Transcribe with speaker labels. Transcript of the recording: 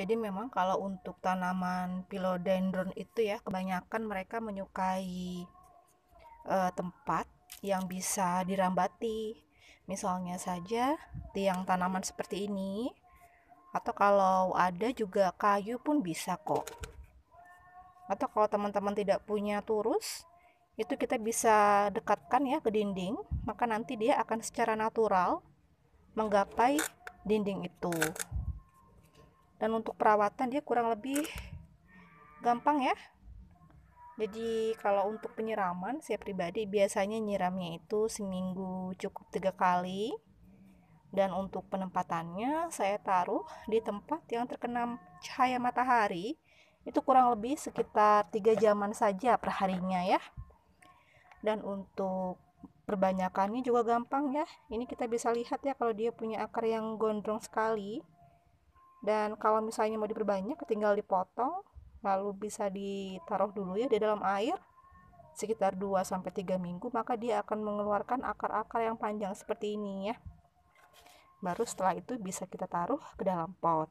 Speaker 1: Jadi memang kalau untuk tanaman philodendron itu ya kebanyakan mereka menyukai uh, tempat yang bisa dirambati. Misalnya saja tiang tanaman seperti ini atau kalau ada juga kayu pun bisa kok. Atau kalau teman-teman tidak punya turus, itu kita bisa dekatkan ya ke dinding, maka nanti dia akan secara natural menggapai dinding itu dan untuk perawatan dia kurang lebih gampang ya. Jadi kalau untuk penyiraman saya pribadi biasanya nyiramnya itu seminggu cukup tiga kali. Dan untuk penempatannya saya taruh di tempat yang terkena cahaya matahari. Itu kurang lebih sekitar tiga jaman saja perharinya ya. Dan untuk perbanyakannya juga gampang ya. Ini kita bisa lihat ya kalau dia punya akar yang gondrong sekali dan kalau misalnya mau diperbanyak tinggal dipotong lalu bisa ditaruh dulu ya di dalam air sekitar 2 sampai 3 minggu maka dia akan mengeluarkan akar-akar yang panjang seperti ini ya. Baru setelah itu bisa kita taruh ke dalam pot